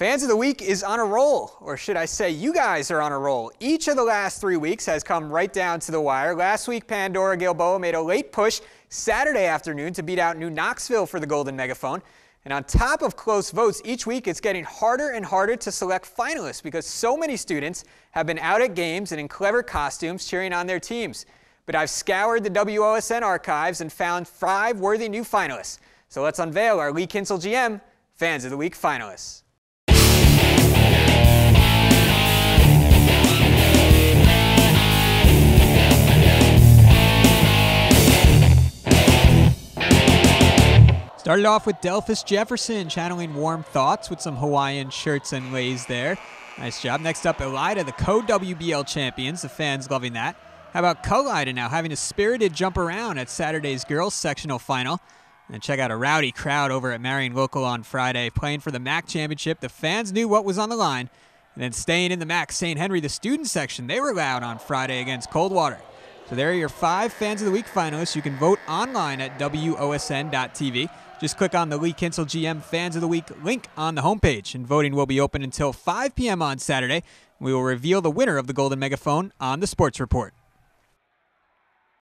Fans of the Week is on a roll, or should I say, you guys are on a roll. Each of the last three weeks has come right down to the wire. Last week, Pandora Gilboa made a late push Saturday afternoon to beat out New Knoxville for the Golden Megaphone. And on top of close votes, each week it's getting harder and harder to select finalists because so many students have been out at games and in clever costumes cheering on their teams. But I've scoured the WOSN archives and found five worthy new finalists. So let's unveil our Lee Kinstle GM Fans of the Week finalists. Started off with Delphos Jefferson channeling warm thoughts with some Hawaiian shirts and leis there. Nice job. Next up, Elida, the co-WBL champions. The fans loving that. How about Kalida now having a spirited jump around at Saturday's girls sectional final. And check out a rowdy crowd over at Marion Local on Friday playing for the MAC championship. The fans knew what was on the line. And then staying in the MAC St. Henry, the student section, they were loud on Friday against Coldwater. So there are your five Fans of the Week finalists. You can vote online at WOSN.tv. Just click on the Lee Kinstle GM Fans of the Week link on the homepage, and voting will be open until 5 p.m. on Saturday. We will reveal the winner of the Golden Megaphone on the Sports Report.